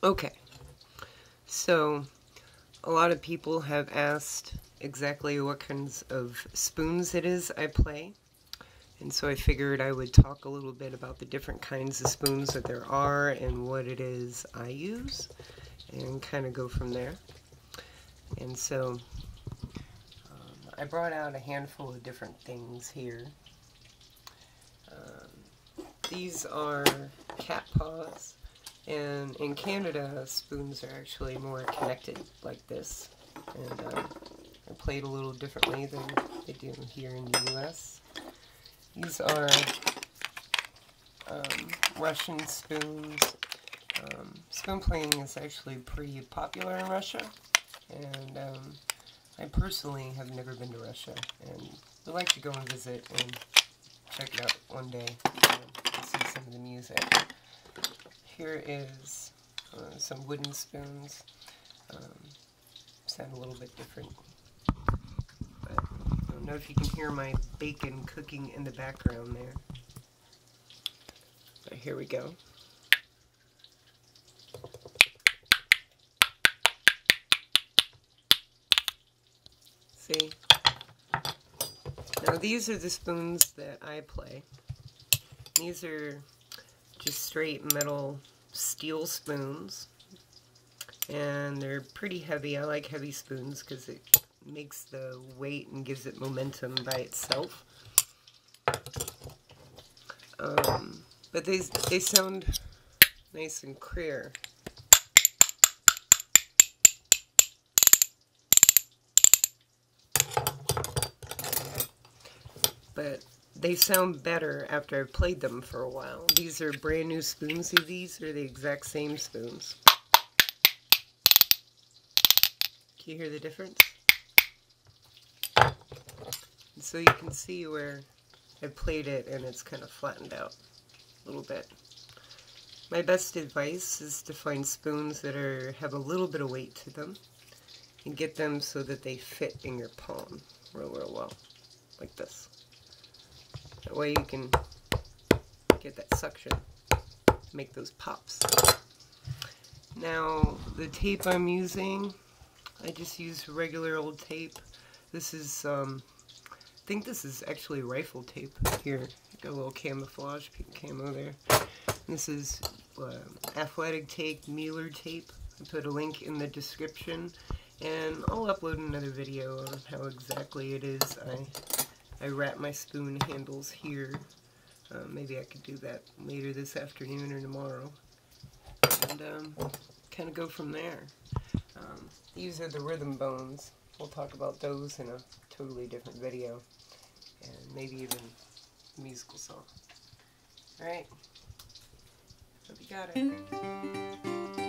Okay, so a lot of people have asked exactly what kinds of spoons it is I play. And so I figured I would talk a little bit about the different kinds of spoons that there are and what it is I use and kind of go from there. And so um, I brought out a handful of different things here. Um, these are cat paws and in Canada, spoons are actually more connected like this. And uh, are played a little differently than they do here in the U.S. These are um, Russian spoons. Um, spoon playing is actually pretty popular in Russia. And um, I personally have never been to Russia. And would like to go and visit and check it out one day and see some of the music here is uh, some wooden spoons. Um, sound a little bit different. But I don't know if you can hear my bacon cooking in the background there. But here we go. See? Now these are the spoons that I play. These are just straight metal steel spoons. And they're pretty heavy. I like heavy spoons because it makes the weight and gives it momentum by itself. Um, but they, they sound nice and clear. But they sound better after I've played them for a while. These are brand new spoons. See, these are the exact same spoons. Can you hear the difference? And so you can see where I played it and it's kind of flattened out a little bit. My best advice is to find spoons that are have a little bit of weight to them and get them so that they fit in your palm real, real well, like this. That way you can get that suction, make those pops. Now, the tape I'm using, I just use regular old tape. This is, um, I think this is actually rifle tape here. Got a little camouflage, camo there. This is uh, athletic tape, Mueller tape. I put a link in the description. And I'll upload another video on how exactly it is I I wrap my spoon handles here. Uh, maybe I could do that later this afternoon or tomorrow. And um, kind of go from there. Um, these are the rhythm bones. We'll talk about those in a totally different video. And maybe even musical song. Alright. Hope you got it.